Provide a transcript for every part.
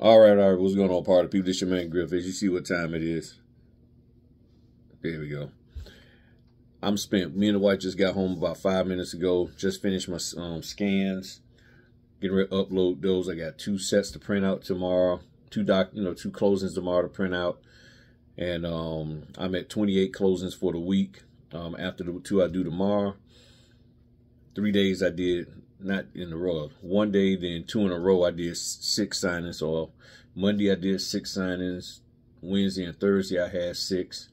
All right, all right. What's going on, party people? This your man Griff. As you see what time it is. There we go. I'm spent. Me and the wife just got home about five minutes ago. Just finished my um, scans. Getting ready to upload those. I got two sets to print out tomorrow. Two doc, you know, two closings tomorrow to print out. And um, I'm at 28 closings for the week. Um, after the two I do tomorrow. Three days I did not in a row. One day, then two in a row, I did six signings. So Monday I did six signings. Wednesday and Thursday I had six.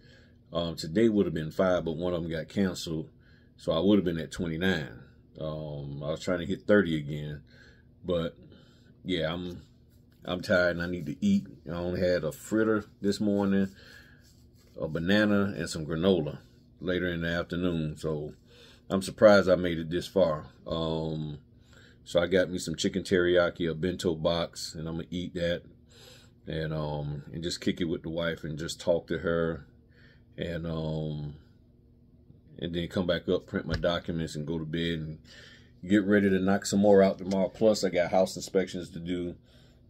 Um, today would have been five, but one of them got canceled. So I would have been at 29. Um, I was trying to hit 30 again. But yeah, I'm I'm tired and I need to eat. I only had a fritter this morning, a banana, and some granola later in the afternoon. So I'm surprised I made it this far. Um, so I got me some chicken teriyaki, a bento box, and I'm gonna eat that, and um, and just kick it with the wife and just talk to her, and um, and then come back up, print my documents, and go to bed and get ready to knock some more out tomorrow. Plus, I got house inspections to do.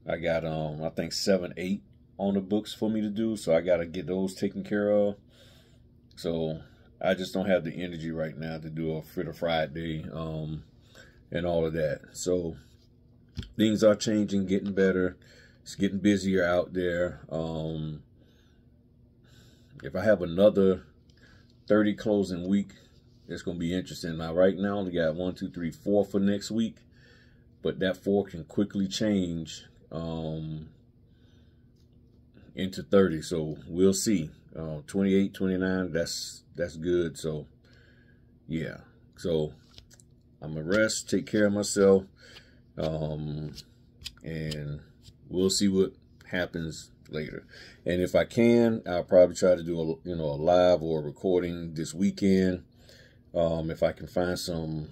I got um, I think seven, eight on the books for me to do, so I gotta get those taken care of. So I just don't have the energy right now to do a Fritter Friday um, and all of that. So things are changing, getting better. It's getting busier out there. Um, if I have another 30 closing week, it's going to be interesting. Now, right now, I only got one, two, three, four for next week. But that four can quickly change um, into 30. So we'll see. Uh, 28, 29, that's that's good. So, yeah. So, I'm going to rest, take care of myself. Um, and we'll see what happens later. And if I can, I'll probably try to do a, you know, a live or a recording this weekend. Um, if I can find some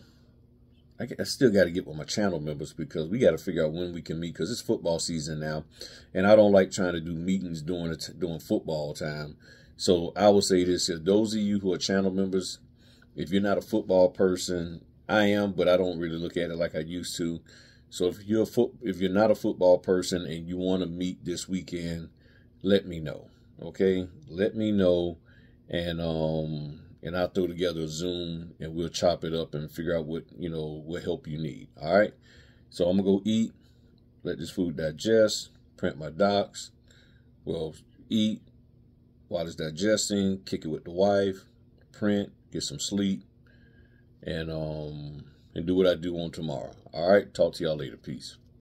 I, I still got to get with my channel members because we got to figure out when we can meet because it's football season now, and I don't like trying to do meetings during during football time. So I will say this: if those of you who are channel members, if you're not a football person, I am, but I don't really look at it like I used to. So if you're a foot, if you're not a football person and you want to meet this weekend, let me know. Okay, let me know, and um, and I'll throw together a Zoom and we'll chop it up and figure out what, you know, what help you need. All right. So I'm going to go eat, let this food digest, print my docs. Well, eat while it's digesting, kick it with the wife, print, get some sleep, and um and do what I do on tomorrow. All right. Talk to y'all later. Peace.